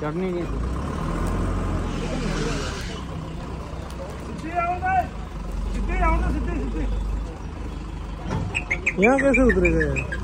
चढ़नी नहीं यहाँ कैसे उतरे गए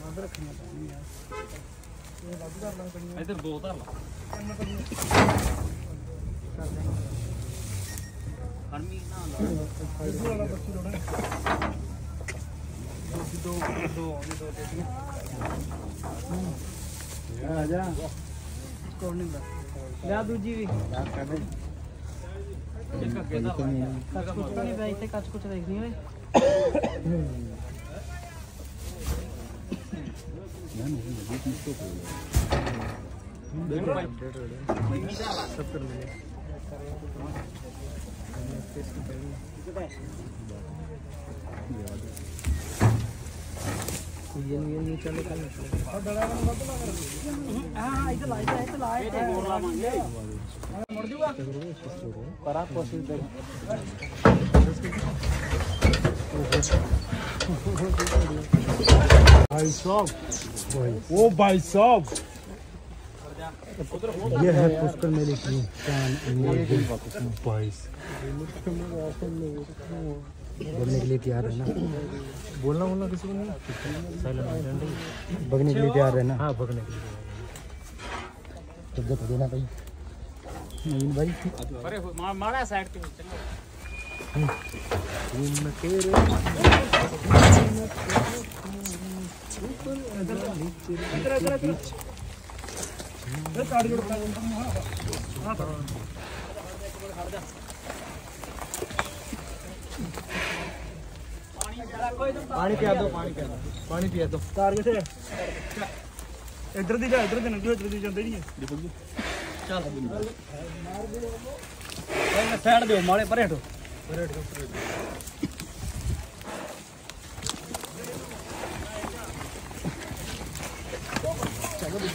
ਬੰਦ ਰੱਖਣੀਆਂ ਪੈਣੀਆਂ ਇਹ ਵੱਧ ਕਰ ਲਾਂ ਪੈਣੀਆਂ ਇੱਧਰ ਦੋ ਧਰ ਲਾ ਤਿੰਨ ਕਰ ਲਾਂ ਹਰਮੀ ਨਾ ਲਾ ਇਹ ਵਾਲਾ ਬੱਚੀ ਲੋੜਾ ਦੋ ਦੋ ਦੋ ਦੇ ਦੀ ਆ ਜਾ ਕੋਣ ਨਹੀਂ ਦਾ ਲਿਆ ਦੂਜੀ ਵੀ ਲਿਆ ਕਦੇ ਇੱਕ ਅੱਗੇ ਦਾ ਤਾਂ ਕੰਮ ਨਹੀਂ ਬਾਈ ਤੇ ਕੱਚ ਕੁਚ ਦੇਖਦੀ ਓਏ ये नहीं चलो कल और डरावा मत ना कर हाँ इधर लाइट है तो लाइट है मोरला मांगे मर दूँगा पर आप कोशिश करो भाई साहब वो भाई साहब। ये है पुष्कर की बोलने के लिए तैयार है ना बोलना बोलना किसी को नहीं। भगने के लिए तैयार है ना हाँ भगने के लिए। तो देना भाई। भाई। अरे मारा साइड पे। हम्म। चलो पानी पिया दो पिया पानी पिया दो। तार इधर दी जा इधर देना जो इधर दी जाते नहीं है चल। मार दे साइड दे मारे परे हटो परे हटो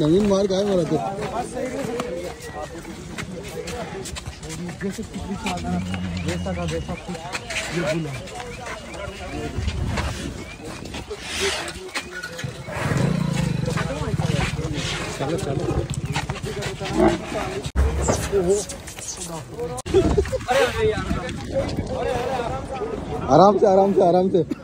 नवीन मार काय मला तो. आराम से आराम से आराम से.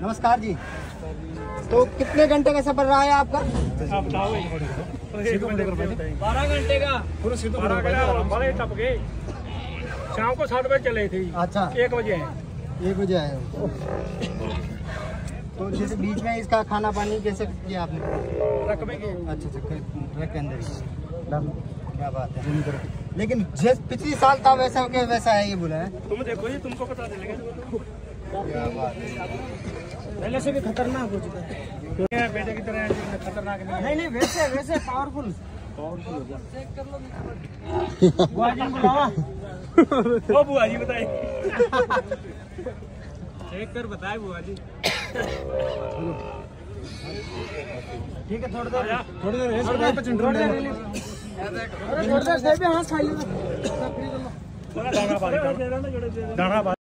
नमस्कार जी। तो कितने घंटे का सफ़र रहा है आपका? बारह घंटे का। पूरा टप गए शाम को सात बजे चले थे। अच्छा। एक बजे एक बजे आए तो जैसे बीच में इसका खाना पानी कैसे किया आपने? रकबे के अच्छा अच्छा ट्रक के अंदर। क्या बात है। लेकिन जिस पिछली साल था वैसा के वैसा है ये बोला है। तुम देखो जी तुमको पता चलेगा क्या बात है। पहले से भी खतरनाक हो चुका है। बेटे की तरह खतरनाक नहीं नहीं नहीं वैसे वैसे पावरफुल बुआ जी बुलावा। बुआ जी बताए चेक कर बताए बुआ जी। ठीक है थोड़ी देर थोड़ी देर थोड़ी देर थोड़ी देर से भी हाथ खाई लो दाना पानी दाना